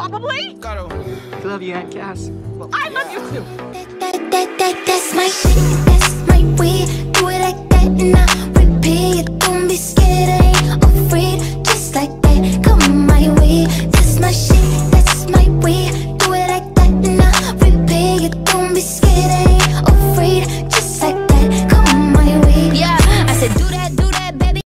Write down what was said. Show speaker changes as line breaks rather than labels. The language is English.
Probably.
Love you, Aunt Cass.
Well, I love you too.
That, that, that, that's my.